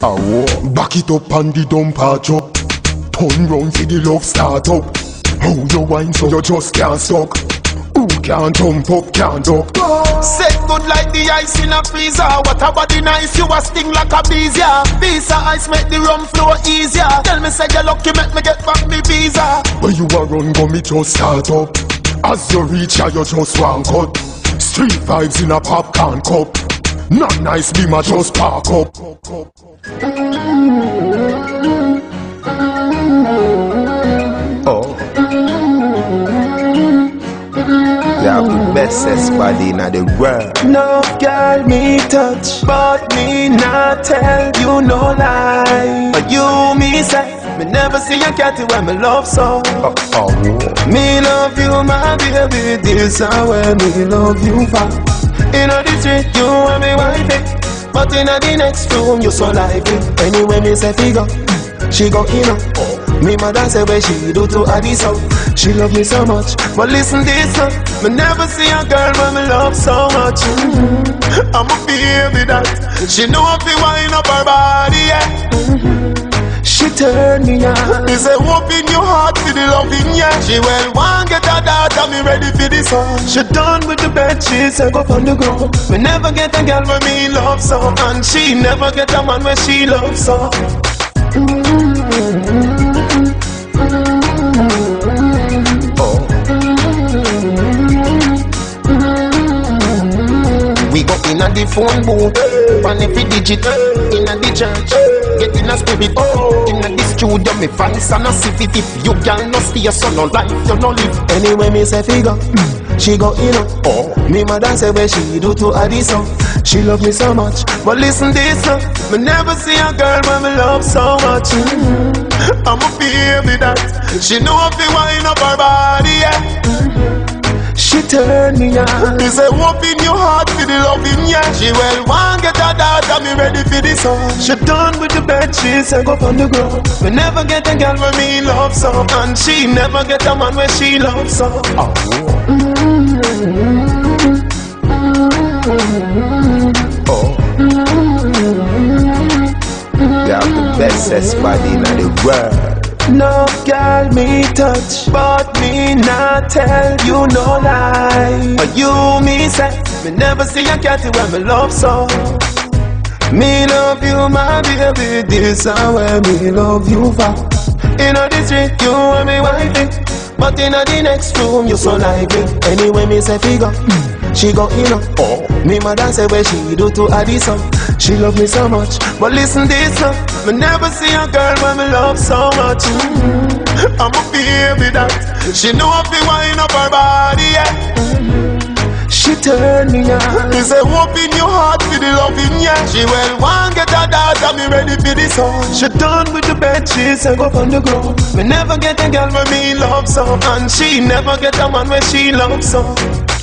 Awo, back it up and the dump patch up. Turn round for the love start up. How you wine so you just can't stop. Who can't jump up, can't up. Set good like the ice in a freezer. What a body nice, you a sting like a bees, yeah. Visa ice make the rum flow easier. Tell me say you lucky, make me get back me visa. When you a run, go me just start up. As you reach here, you just one cut. Street vibes in a popcorn cup. Not nice, be my just park up. Oh. You have the bestest body in the world. No girl me touch, but me not tell you no lie. But you me say, me never see a cat when me love so. Oh, oh. Me love you, my baby, this is where me love you In the street, you want me wifey. But in the next room, you so lively. Anyway, me say figure, she go in up. Me mother say where she do to Addison. She love me so much, but listen this up. Me never see a girl when me love so much. Mm-hmm. I'm a baby that she know if you wind up her body, yeah. She turn me on. Me say open your heart for the loving, yeah. She well one get a daughter, me ready for this one. She done with the bed, she say go on the ground. Me never get a girl when me love so, and she never get a man when she love so. We go in a the phone booth, and if it digital, in a the church, get in a spirit, Oh, in a the studio, me fans and a it. If you can no stay, so no life, you no live. Anyway, me say figure, she go in up. Oh, me mother say where she do to Addison. She love me so much, but listen this up. Me never see a girl when me love so much. Mm-hmm. I'm a baby that she know if you wind up her body, yeah. She turn me on. Me say open your heart for the loving, yeah. She well want get a daughter, me ready for this one. She done with the bed, she say go on the ground. Me never get a girl when me love so, and she never get a man when she love so. Oh. You have the bestest body in the world. No girl me touch, but me not tell you no lie. But you me say, me never see a cat when me love so. Me love you, my baby, this is where me love you for. In the street, you and me wifey. But in a the next room, you so lively. Anyway, me say figure, she go in up. Oh. Me mother say where she do to Addison. She love me so much, but listen this up. Me never see a girl when me love so much. Mm-hmm. I'm a baby that she know if you wind up her body, yeah. She turn me on. Me say open your heart for the loving, yeah. She well want get a daughter, me ready for this one. She done with the bed, she say go on the ground. Me never get a girl when me love so, and she never get a man when she love so. Mm-hmm.